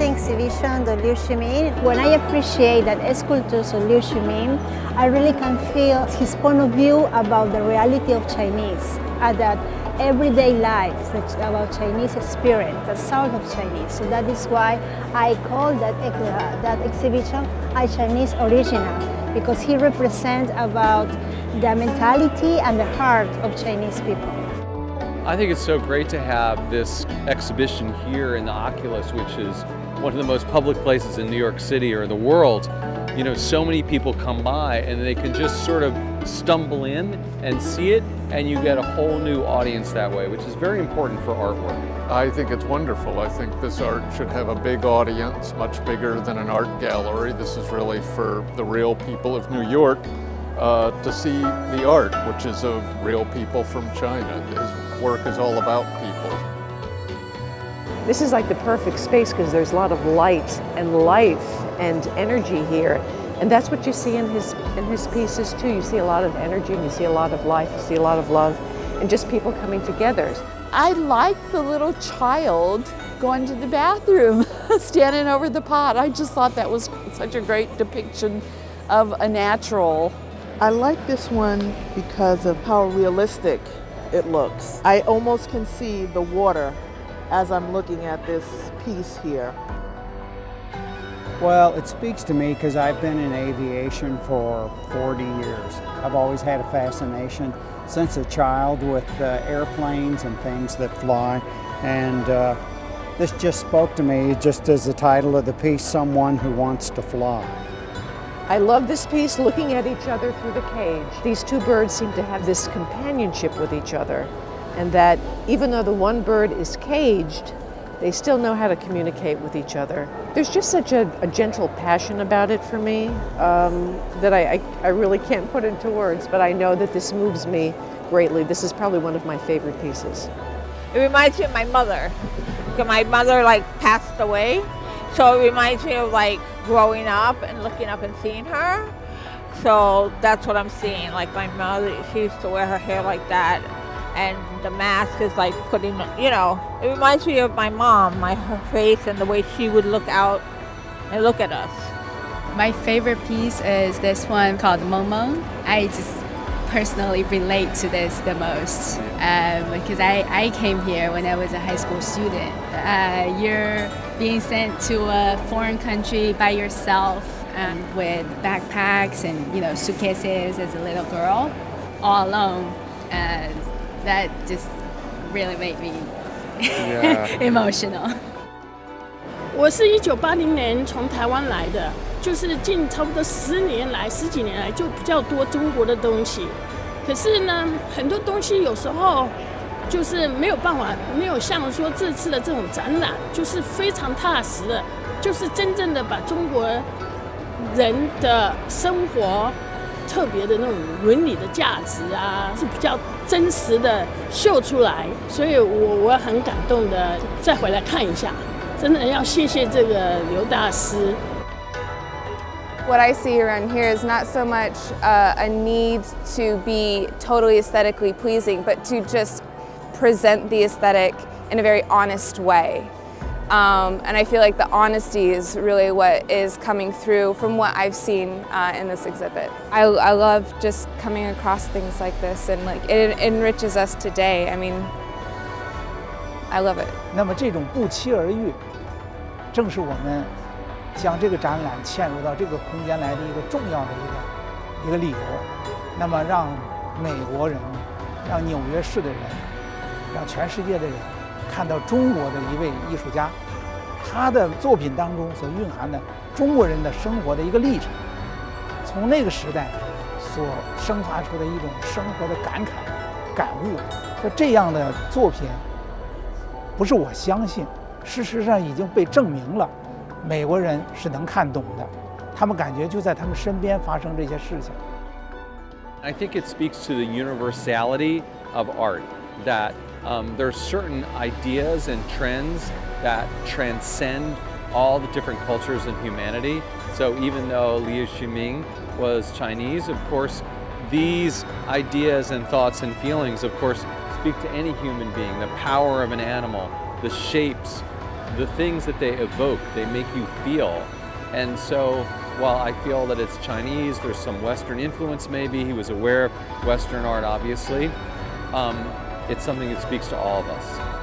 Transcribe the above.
exhibition, the Liu Shiming. When I appreciate that sculptures of Liu Shiming, I really can feel his point of view about the reality of Chinese, and that everyday life about Chinese spirit, the soul of Chinese. So that is why I call that, uh, that exhibition a Chinese original, because he represents about the mentality and the heart of Chinese people. I think it's so great to have this exhibition here in the Oculus, which is one of the most public places in New York City or the world. You know, so many people come by and they can just sort of stumble in and see it, and you get a whole new audience that way, which is very important for artwork. I think it's wonderful. I think this art should have a big audience, much bigger than an art gallery. This is really for the real people of New York uh, to see the art, which is of real people from China. His work is all about people. This is like the perfect space because there's a lot of light and life and energy here. And that's what you see in his, in his pieces too. You see a lot of energy and you see a lot of life, you see a lot of love, and just people coming together. I like the little child going to the bathroom, standing over the pot. I just thought that was such a great depiction of a natural I like this one because of how realistic it looks. I almost can see the water as I'm looking at this piece here. Well, it speaks to me because I've been in aviation for 40 years. I've always had a fascination since a child with uh, airplanes and things that fly. And uh, this just spoke to me just as the title of the piece, Someone Who Wants to Fly. I love this piece, looking at each other through the cage. These two birds seem to have this companionship with each other, and that even though the one bird is caged, they still know how to communicate with each other. There's just such a, a gentle passion about it for me um, that I, I, I really can't put into words, but I know that this moves me greatly. This is probably one of my favorite pieces. It reminds me of my mother. My mother like passed away, so it reminds me of like growing up and looking up and seeing her. So that's what I'm seeing. Like my mother, she used to wear her hair like that, and the mask is like putting, you know, it reminds me of my mom, my her face and the way she would look out and look at us. My favorite piece is this one called Meng I just personally relate to this the most um, because I, I came here when I was a high school student. Uh, you're being sent to a foreign country by yourself um, with backpacks and you know suitcases as a little girl, all alone. Uh, that just really made me yeah. emotional. 我是一九八零年从台湾来的， 就是近差不多十年来、十几年来就比较多中国的东西。可是呢，很多东西有时候就是没有办法，没有像说这次的这种展览，就是非常踏实的，就是真正的把中国人的生活特别的那种伦理的价值啊，是比较真实的秀出来。所以我我很感动的再回来看一下。真的要谢谢这个刘大师。What I see around here is not so much uh, a need to be totally aesthetically pleasing, but to just present the aesthetic in a very honest way. Um, and I feel like the honesty is really what is coming through from what I've seen uh, in this exhibit. I, I, love just coming across things like this and like it enriches us today. I mean, I love it. 那么这种不期而遇，正是我们 将这个展览嵌入到这个空间来的一个重要的一个一个理由。那么让美国人，让纽约市的人，让全世界的人看到中国的一位艺术家，他的作品当中所蕴含的中国人的生活的一个历程，从那个时代所生发出的一种生活的感慨、感悟。说这样的作品，不是我相信，事实上已经被证明了。美国人是能看懂的，他们感觉就在他们身边发生这些事情。I think it speaks to the universality of art that um, there are certain ideas and trends that transcend all the different cultures in humanity. So even though Liu Shiming was Chinese, of course, these ideas and thoughts and feelings, of course, speak to any human being. The power of an animal, the shapes the things that they evoke, they make you feel. And so while I feel that it's Chinese, there's some Western influence maybe, he was aware of Western art obviously, um, it's something that speaks to all of us.